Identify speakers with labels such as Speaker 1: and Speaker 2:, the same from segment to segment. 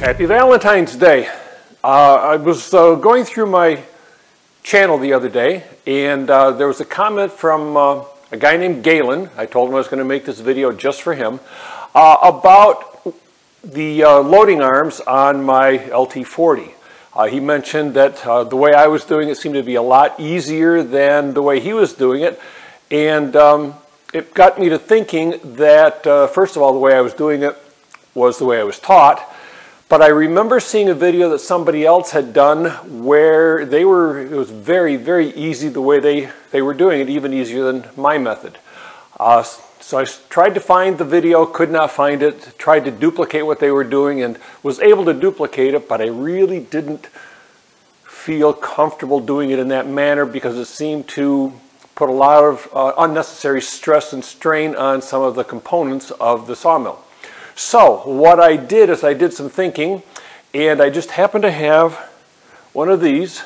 Speaker 1: Happy Valentine's Day. Uh, I was uh, going through my channel the other day and uh, there was a comment from uh, a guy named Galen. I told him I was going to make this video just for him uh, about the uh, loading arms on my LT40. he mentioned that the way I was doing it seemed to be a lot easier than the way he was doing it and um, it got me to thinking that first of all the way I was doing it was the way I was taught but I remember seeing a video that somebody else had done where they were, it was very, very easy the way they, they were doing it, even easier than my method. Uh, so I tried to find the video, could not find it, tried to duplicate what they were doing and was able to duplicate it, but I really didn't feel comfortable doing it in that manner because it seemed to put a lot of uh, unnecessary stress and strain on some of the components of the sawmill. So what I did is I did some thinking and I just happened to have one of these.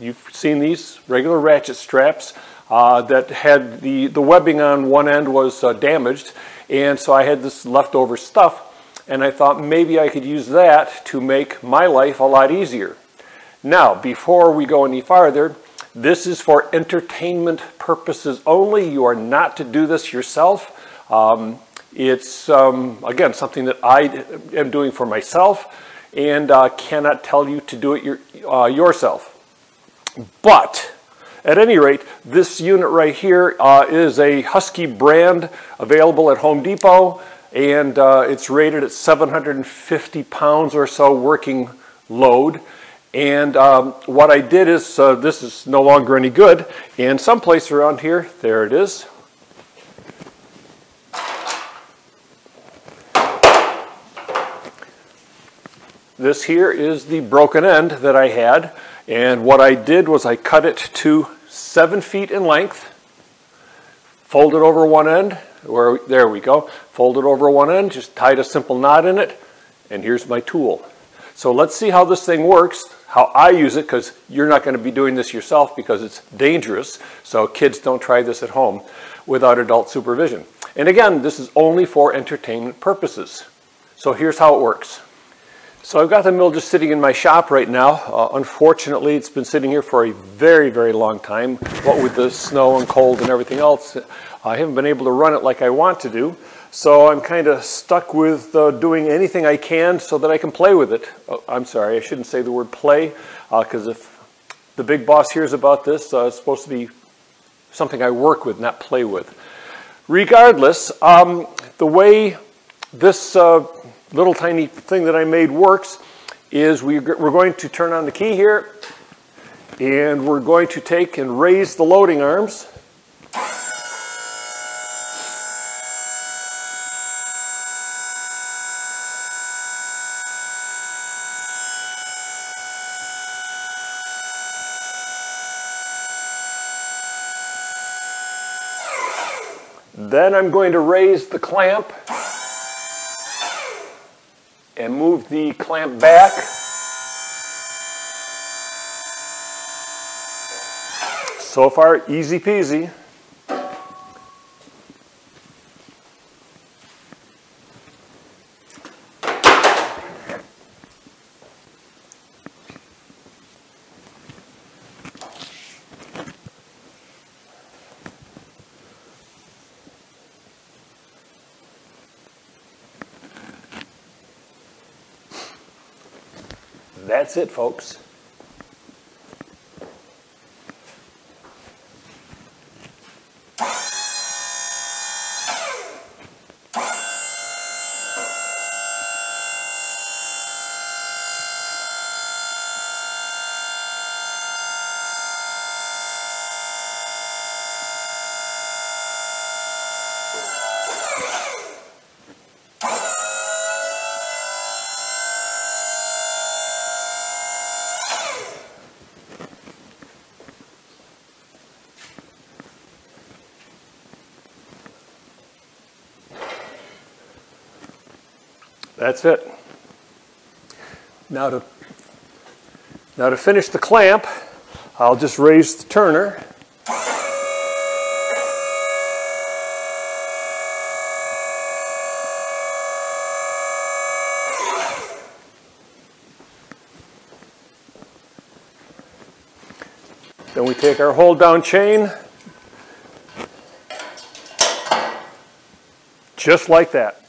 Speaker 1: You've seen these regular ratchet straps uh, that had the, the webbing on one end was uh, damaged and so I had this leftover stuff and I thought maybe I could use that to make my life a lot easier. Now, before we go any farther, this is for entertainment purposes only. You are not to do this yourself. Um, it's, um, again, something that I am doing for myself and uh, cannot tell you to do it your, uh, yourself. But, at any rate, this unit right here uh, is a Husky brand available at Home Depot and uh, it's rated at 750 pounds or so working load. And um, what I did is, uh, this is no longer any good, and someplace around here, there it is, This here is the broken end that I had. And what I did was I cut it to seven feet in length, fold it over one end, where there we go, fold it over one end, just tied a simple knot in it, and here's my tool. So let's see how this thing works, how I use it, because you're not going to be doing this yourself because it's dangerous. So kids don't try this at home without adult supervision. And again, this is only for entertainment purposes. So here's how it works. So I've got the mill just sitting in my shop right now. Uh, unfortunately, it's been sitting here for a very, very long time. What with the snow and cold and everything else, I haven't been able to run it like I want to do. So I'm kind of stuck with uh, doing anything I can so that I can play with it. Oh, I'm sorry, I shouldn't say the word play, because uh, if the big boss hears about this, uh, it's supposed to be something I work with, not play with. Regardless, um, the way this uh, little tiny thing that I made works is we, we're going to turn on the key here and we're going to take and raise the loading arms. Then I'm going to raise the clamp and move the clamp back. So far, easy peasy. That's it, folks. That's it. Now to, now to finish the clamp, I'll just raise the turner. Then we take our hold down chain, just like that.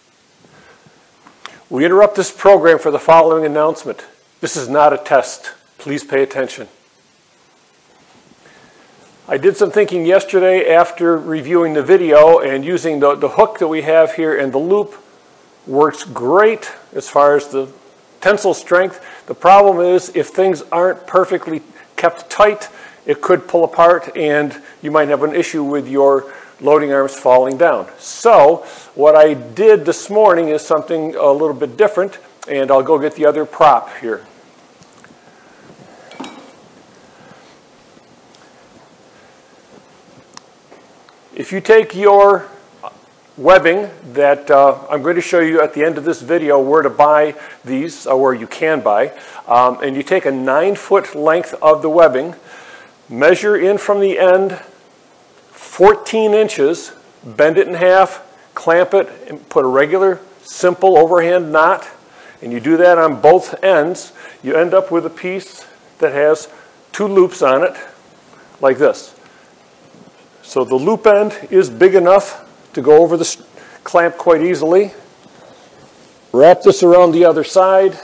Speaker 1: We interrupt this program for the following announcement. This is not a test. Please pay attention. I did some thinking yesterday after reviewing the video and using the, the hook that we have here and the loop works great as far as the tensile strength. The problem is if things aren't perfectly kept tight, it could pull apart and you might have an issue with your loading arms falling down. So what I did this morning is something a little bit different and I'll go get the other prop here. If you take your webbing that uh, I'm going to show you at the end of this video where to buy these, or where you can buy, um, and you take a nine foot length of the webbing, measure in from the end 14 inches, bend it in half, clamp it, and put a regular simple overhand knot, and you do that on both ends, you end up with a piece that has two loops on it, like this. So the loop end is big enough to go over the clamp quite easily. Wrap this around the other side,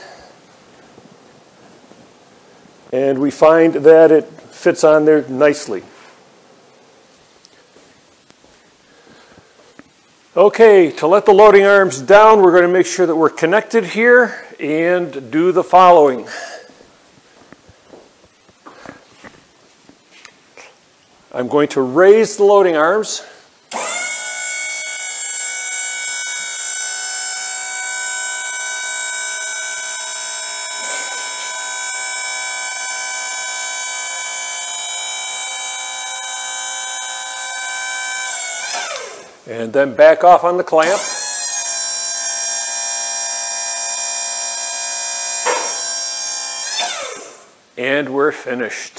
Speaker 1: and we find that it fits on there nicely. Okay, to let the loading arms down, we're going to make sure that we're connected here and do the following. I'm going to raise the loading arms. And then back off on the clamp. And we're finished.